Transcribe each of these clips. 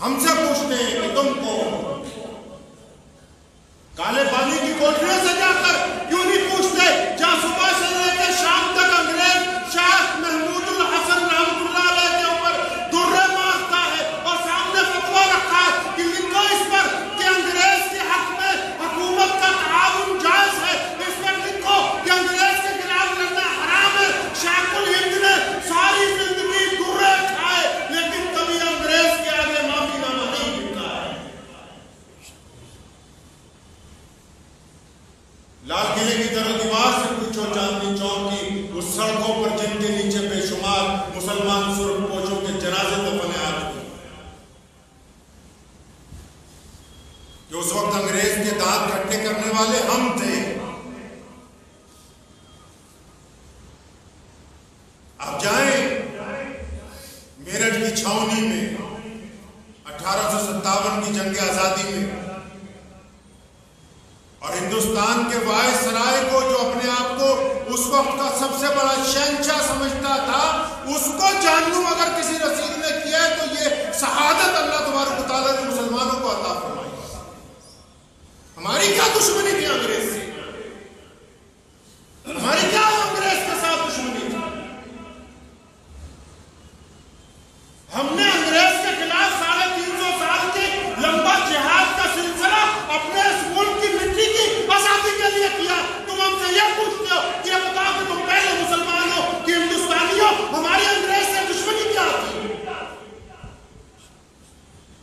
हमसे पूछते हैं कि तुम कौन काले पानी की कोठरियों से जाकर क्यों नहीं पूछते? जहाँ सुबह से लेकर शाम तक अंग्रेज़ शाह महमूदुल हसन रहमतुल्लाह अलैह के ऊपर दुर्रे मारता है और सामने फतवा रखा है कि लिखो इस पर कि अंग्रेज़ के हक में हुकूमत का ताउन जायज़ है इस पर लिखो कि अंग्रेज़ के खिलाफ लड़ना हराम है शाकुल हिंद ने सारी ज़िंदगी दुर्रे खाए लेकिन कभी अंग्रेज़ के आगे माफीनामा नहीं लिखा है लाल किले की तरह दीवार से पूछो, चांदनी चौक की, उस सड़कों पर जिनके नीचे बेशुमार मुसलमान सुर्ख पोचों के जनाजे दफने आ चुके कि उस वक्त अंग्रेज़ के दांत खट्टे करने वाले हम थे अब जाएँ मेरठ की छावनी में अठारह की जंग आज़ादी में और हिंदुस्तान के वायस सराय को जो अपने आप को वक्त का सबसे बड़ा शहनशाह समझता था, उसको जानू अगर किसी रसीद ने किया तो ये शहादत अल्लाह तुम्हारे बता मुसलमानों को अता फरमाई। हमारी क्या दुश्मनी थी अंग्रेज़? से हमारी क्या अंग्रेज़ के साथ दुश्मनी थी हमने अंग्रेज़ के खिलाफ साढ़े तीन सौ साल के लंबा जिहाद का सिलसिला अपने इस मुल्क की मिट्टी की आज़ादी के लिए किया तुम हमसे यह पूछते हो कि ये बताओ कि तुम पहले मुसलमान हो कि हिंदुस्तानी हो हमारी अंग्रेज़ से दुश्मनी क्या थी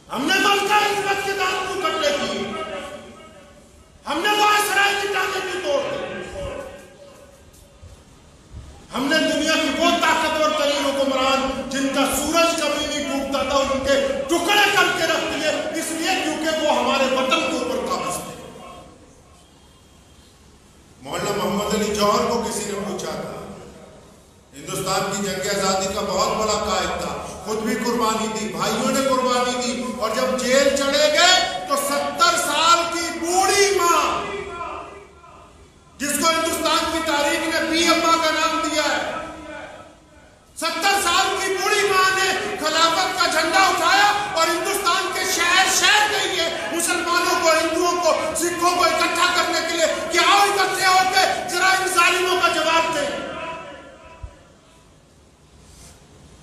हमने मलका इज़्ज़त के दांत क्यों कटले किए हमने वायसराय की टांगे क्यों तोड़ दी हमने दुनिया की वो ताकतवर तरीन हुक्मरान जिनका सूरज कभी नहीं डूबता था उनके टुकड़े करके रख दिए इसलिए क्योंकि वो हमारे वतन के ऊपर काबज थे मौलाना मोहम्मद अली जौहर को किसी ने पूछा था हिंदुस्तान की जंग आज़ादी का बहुत बड़ा कायद था खुद भी कुर्बानी दी, भाइयों ने कुर्बानी दी, और जब जेल चले गए तो सत्तर साल की बूढ़ी माँ, जिसको हिंदुस्तान की तारीख ने पी अम्मा का नाम दिया है, सत्तर साल की बूढ़ी माँ ने खिलाफत का झंडा उठाया, और हिंदुस्तान के शहर शहर गई है। मुसलमानों को, हिंदुओं को, सिखों को इकट्ठा करने के लिए क्या इकट्ठे होकर जरा इन जालिमों का जवाब दें।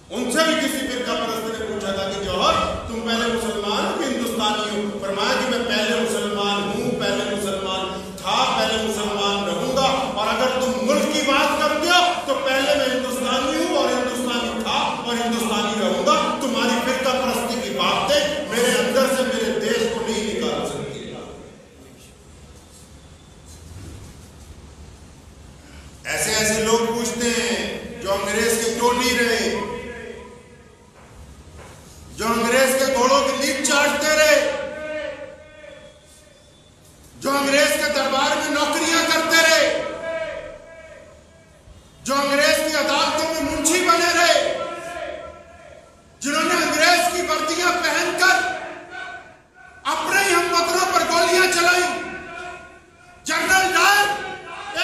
उनसे भी किसी फिरका परस्त ने पूछा था कि जौहर तुम पहले मुसलमान हो कि हिंदुस्तानी हो फरमाया कि मैं पहले मुसलमान हूँ पहले मुसलमान था पहले मुसलमान रहूँगा और अगर तुम मुल्क की बात करते हो तो पहले मैं हिंदुस्तानी हूँ और हिंदुस्तानी था और हिंदुस्तानी रहूँगा तुम्हारी फिरका परस्ती की बातें मेरे अंदर से मेरे देश को नहीं निकाल सकती ऐसे ऐसे लोग पूछते हैं जो अंग्रेज़ के टोली रहे जो अंग्रेज़ के घोड़ों की लीक चाटते रहे जो अंग्रेज़ के दरबार में नौकरियाँ करते रहे जो अंग्रेज़ की अदालतों में मुंशी बने रहे जिन्होंने अंग्रेज़ की वर्दियाँ पहनकर अपने ही हमवतनों पर गोलियाँ चलाई जनरल डायर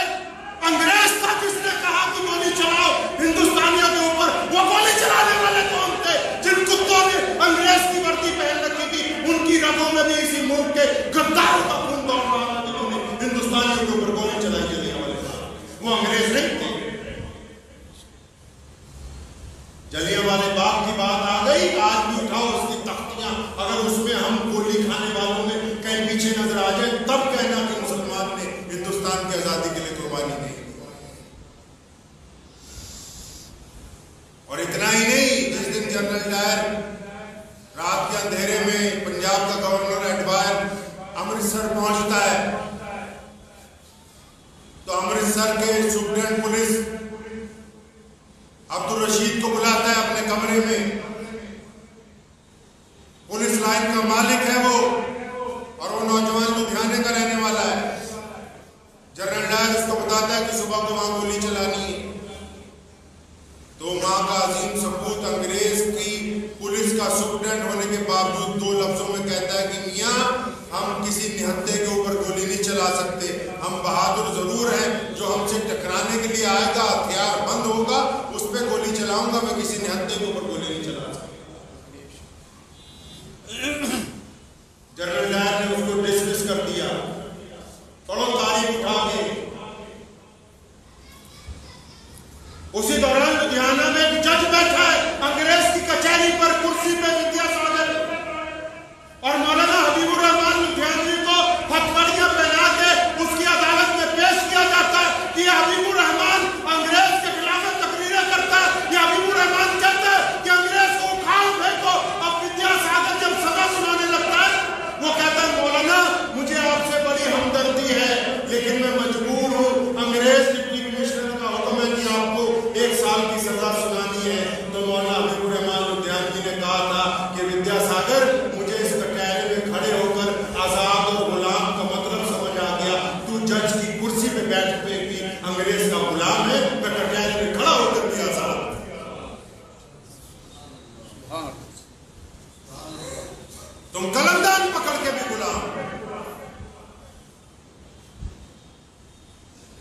एक अंग्रेज़ था जिसने कहा कि गोली चलाओ हिंदुस्तानियों के ऊपर वो गोली चलाने वाले कौन थे जिन कुत्तों ने अंग्रेज़ की वर्दी पहन रखी थी उनकी रगों में भी इसी मुल्क के गद्दारों का खून दौड़ रहा था जिन्होंने हिंदुस्तानियों के ऊपर गोली चलाई जलिया वाले वो अंग्रेज़ नहीं थे जलिया वाले बाग की बात आ गई आज भी उठाओ उसकी तख्तियाँ अगर उसमें हम गोली खाने वालों में कहीं पीछे नज़र आ जाए तब कहना कि मुसलमान ने हिंदुस्तान की आज़ादी के लिए कुर्बानी दी और इतना ही नहीं जिस दिन जनरल डायर रात के अंधेरे में पंजाब का गवर्नर एडवायर अमृतसर पहुँचता है तो अमृतसर के सुप्रीम पुलिस अब्दुल रशीद को बुलाता है अपने कमरे में। पुलिस लाइन का मालिक है वो, और वो नौजवान लुधियाने का रहने वाला है। जनरल डायर उसको बताता है कि सुबह को वहाँ गोली चलानी है। तो माँ का अजीम सबूत अंग्रेज़ की पुलिस का सुप्रेंट होने के बावजूद दो लफ्जों में कहता है कि, मियाँ, हम किसी निहत्ते के ऊपर गोली नहीं चला सकते। हम बहादुर ज़रूर हैं जो हमसे टकराने के लिए आएगा होगा उस पर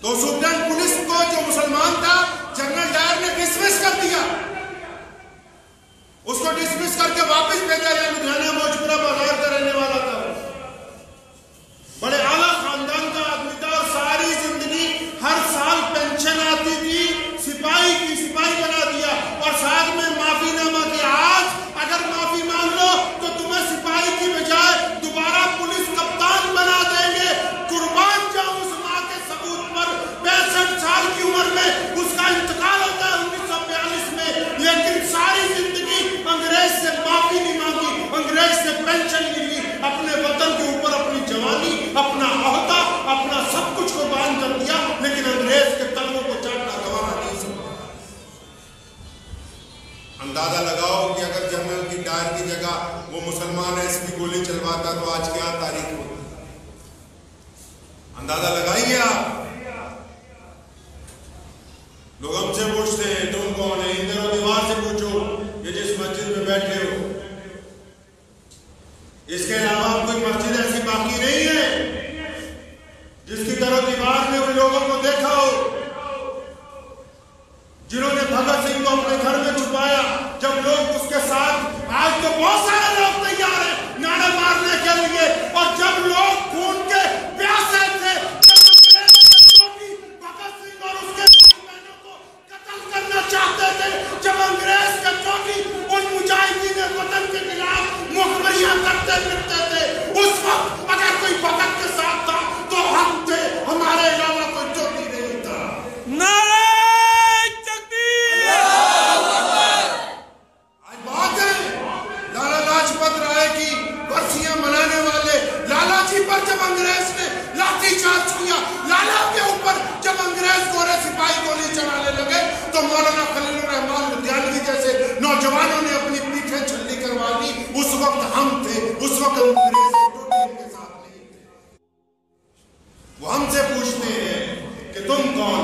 तो सुप्रेंट पुलिस को जो मुसलमान था, जनरल डायर ने डिसमिस कर दिया। उसको डिसमिस करके वापस भेजा गया लुधियाना मौजपुरा बाज़ार का रहने वाला। बैठ गए वो हमसे पूछते हैं कि तुम कौन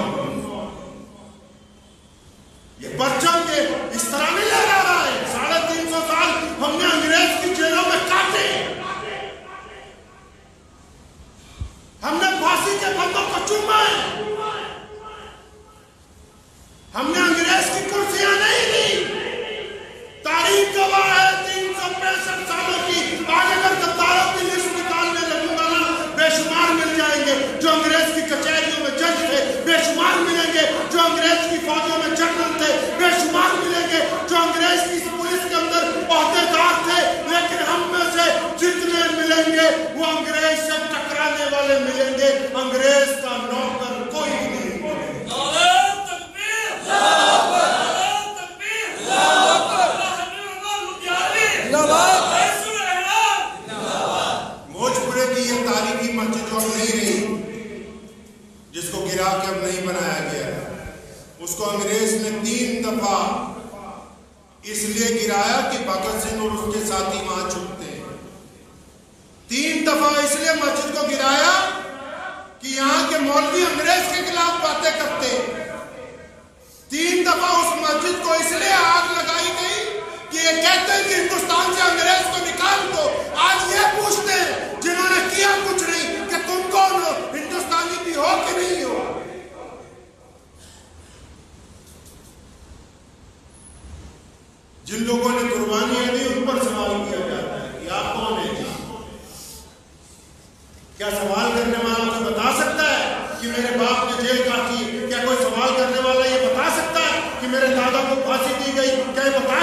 वाले मिलेंगे अंग्रेज़ का नौकर कोई नहीं भोजपुरे की ये तारीखी मस्जिद अब नहीं रही जिसको गिरा के अब नहीं बनाया गया उसको अंग्रेज़ ने तीन दफ़ा इसलिए गिराया कि भगत सिंह और उसके साथी वहाँ छुप तीन दफ़ा इसलिए मस्जिद को गिराया कि यहाँ के मौलवी अंग्रेज़ के खिलाफ बातें करते। तीन दफ़ा उस मस्जिद को इसलिए आग लगाई गई कि ये कहते हैं कि हिंदुस्तान से अंग्रेज़ को निकाल दो। आज ये पूछते हैं, जिन्होंने किया कुछ नहीं, कि तुम कौन हो? हिंदुस्तानी भी हो कि नहीं हो? जिन लोगों ने कुर्बानियाँ दी, उन पर जेल काटी क्या कोई सवाल करने वाला ये बता सकता है कि मेरे दादा को फांसी दी गई? क्या बता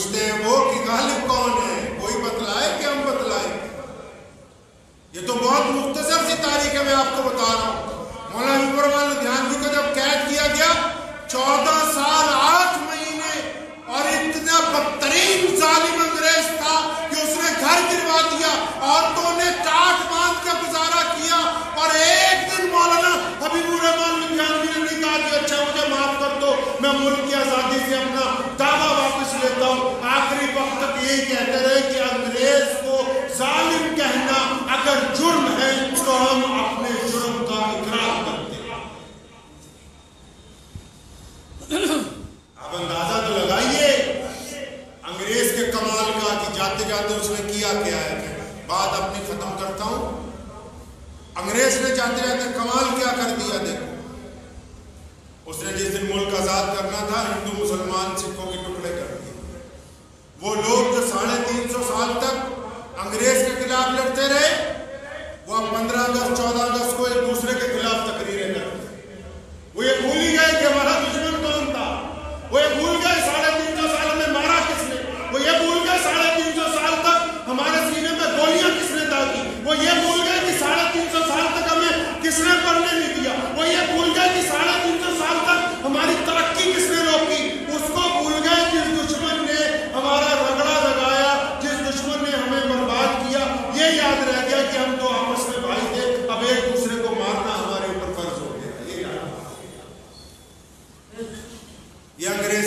पूछते हैं वो कि गालिब कौन वह पंद्रह अगस्त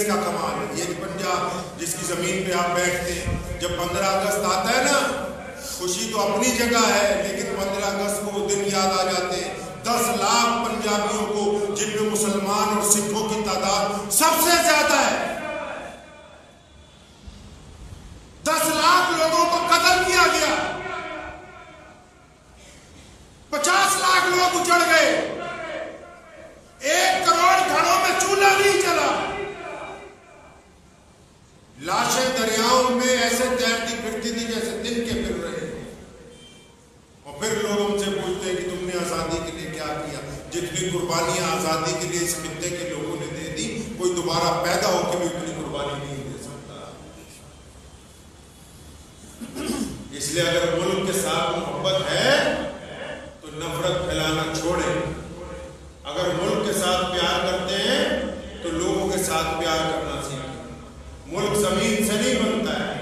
कांग्रेस का कमाल ये पंजाब जिसकी ज़मीन पे आप बैठते हैं, जब पंद्रह अगस्त आता है ना, खुशी तो अपनी जगह है, लेकिन पंद्रह अगस्त को दिन याद आ जाते हैं। दस लाख पंजाबियों को, जिनमें मुसलमान और सिखों की तादाद सबसे ज़्यादा है। ज़मीन से नहीं बनता है।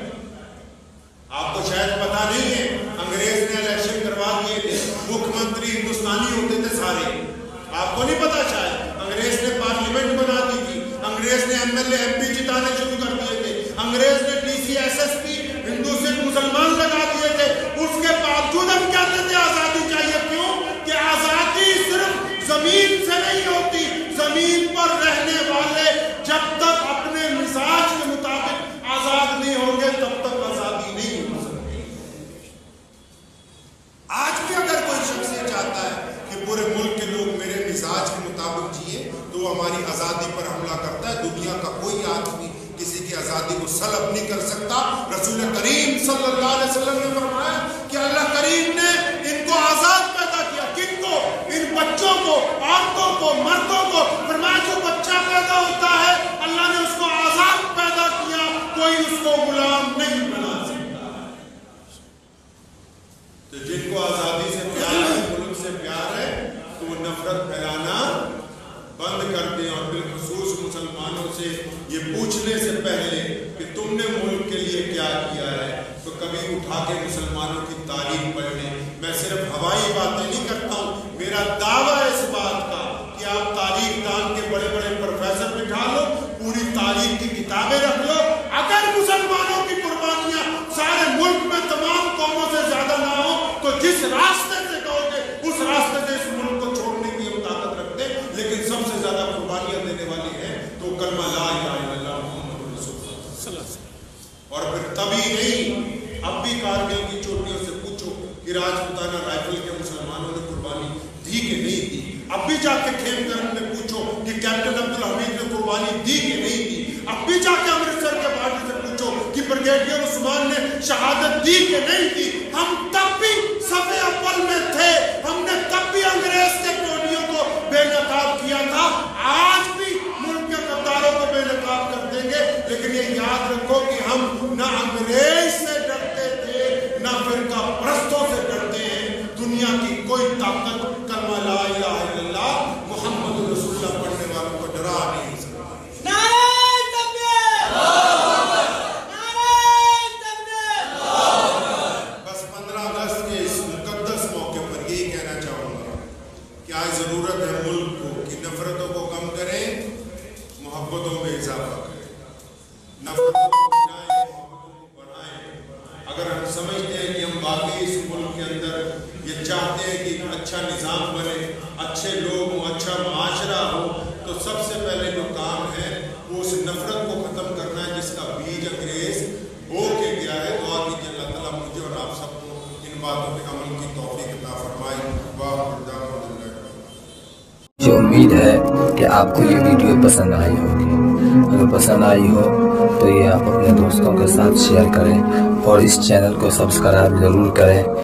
आपको शायद पता नहीं है, अंग्रेज़ ने इलेक्शन करवा दिए मुख्यमंत्री हिंदुस्तानी होते थे सारे। आपको नहीं पता शायद, अंग्रेज़ ने पार्लियामेंट बना दी थी, अंग्रेज़ ने एमएलए एमपी जिताने शुरू कर दिए थे, अंग्रेज़ ने डीसी एसएसपी हिंदू, सिख, मुसलमान लगा हमारी आज़ादी पर हमला करता है, दुनिया का कोई आदमी किसी की आज़ादी को सलब नहीं कर सकता। रसूल करीम सल्लल्लाहु अलैहि वसल्लम ने फरमाया कि अल्लाह करीम ने इनको आज़ाद पैदा किया। किनको? इन बच्चों को, औरतों को, मर्दों को। फरमाया, जो बच्चा पैदा होता है, अल्लाह ने उसको आज़ाद पैदा किया, कोई उसको गुलाम नहीं बना सकता। तो जिनको आज़ादी से प्यार है, मुल्क से प्यार है तो वो नफरत फैला और बिलखसूस मुसलमानों से ये पूछने से पहले कि तुमने मुल्क के लिए क्या किया है? तो कभी उठा के मुसलमानों की तारीफ़ पढ़ लें मैं सिर्फ़ हवाई बातें नहीं करता हूँ। मेरा दावा है इस बात का कि आप तारीख दान के बड़े बड़े प्रोफेसर बिठा लो पूरी तारीख की किताबें रख लो। अगर मुसलमानों की कुर्बानियाँ सारे मुल्क में तमाम कौमों से ज़्यादा ना हो तो जिस रास्ते से कहोगे, उस रास्ते से कुर्बानियाँ देने वाली है तो कलमा ला इलाहा इल्लल्लाह मुहम्मदुर रसूलुल्लाह और फिर तभी नहीं अब भी कारगिल की चोटियों से पूछो कि राजपुताना राइफल के मुसलमानों ने कुर्बानी दी कि नहीं दी। अब भी जाके खेमकरन में पूछो कि कैप्टन अब्दुल हमीद ने कुर्बानी दी कि नहीं दी। अब भी जाके अमृतसर के बाटी से पूछो कि ब्रिगेडियर उस्मान ने शहादत दी कि नहीं दी। हम तब भी सफे अव्वल में थे हमने तब भी अंग्रेज़ के टोलियों को बेनकाब किया था आज भी मुल्क के गद्दारों को बेनकाब कर देंगे लेकिन ये याद रखो कि हम ना अंग्रेज़ से अगर हम समझते हैं कि हम वाकई इस मुल्क के अंदर ये चाहते हैं कि अच्छा निज़ाम बने, अच्छे लोग हों अच्छा माशरा हो तो सबसे पहले जो काम है, वो उस नफरत को ख़त्म करना है जिसका बीज अंग्रेज़ बो के गया है। दुआ कीजिए अल्लाह ताला मुझे और आप सबको इन बातों पे अमल की तौफीक अता फरमाए। वाह मुझे उम्मीद है कि आपको ये वीडियो पसंद आई होगी। अगर पसंद आई हो तो ये आप अपने दोस्तों के साथ शेयर करें और इस चैनल को सब्सक्राइब ज़रूर करें।